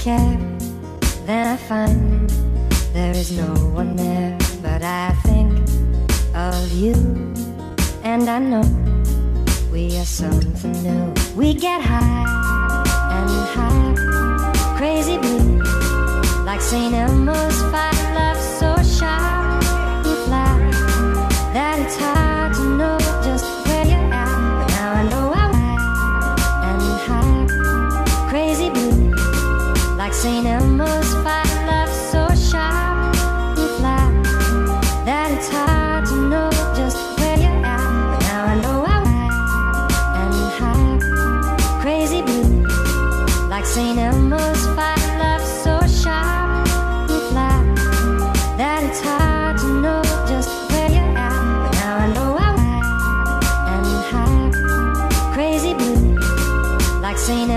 care, then I find there is no one there. But I think of you, and I know we are something new. We get high and high, crazy blue, like St. St. Elmo's fire. So sharp and fly that it's hard to know just where you're now I know I'm and high, crazy blue, like St. Elmo's fire. So sharp and fly that it's hard to know just where you're. But now I know I'm and high, crazy blue, like St.